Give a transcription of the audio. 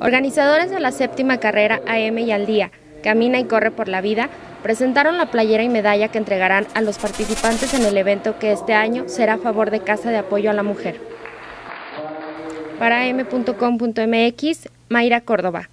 Organizadores de la séptima carrera AM y al día, Camina y Corre por la Vida, presentaron la playera y medalla que entregarán a los participantes en el evento que este año será a favor de Casa de Apoyo a la Mujer. Para m.com.mx, Mayra Córdoba.